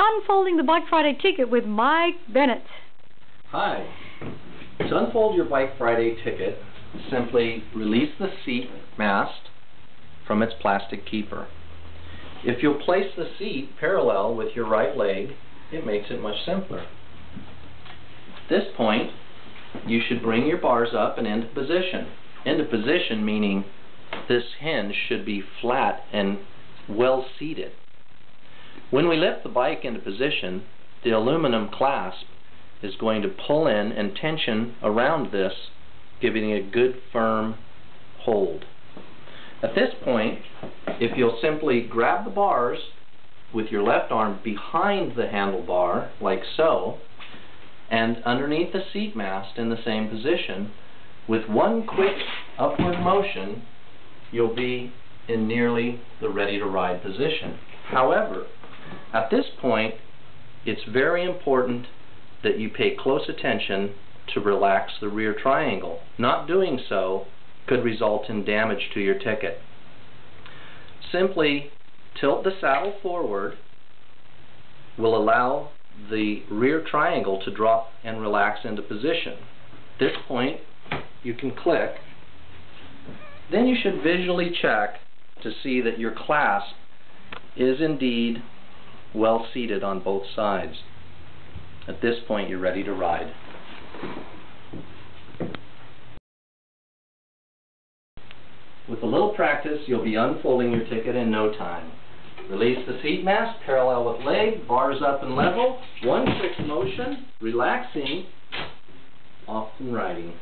unfolding the Bike Friday Tikit with Mike Bennett. Hi. To unfold your Bike Friday Tikit, simply release the seat mast from its plastic keeper. If you'll place the seat parallel with your right leg, it makes it much simpler. At this point, you should bring your bars up and into position. Into position meaning this hinge should be flat and well seated. When we lift the bike into position, the aluminum clasp is going to pull in and tension around this, giving a good firm hold. At this point, if you'll simply grab the bars with your left arm behind the handlebar, like so, and underneath the seat mast in the same position, with one quick upward motion, you'll be in nearly the ready-to-ride position. However, at this point, it's very important that you pay close attention to relax the rear triangle. Not doing so could result in damage to your Tikit. Simply tilt the saddle forward will allow the rear triangle to drop and relax into position. At this point, you can click. Then you should visually check to see that your clasp is indeed well seated on both sides. At this point, you're ready to ride. With a little practice, you'll be unfolding your Tikit in no time. Release the seat mast, parallel with leg, bars up and level, one quick motion, relaxing, off and riding.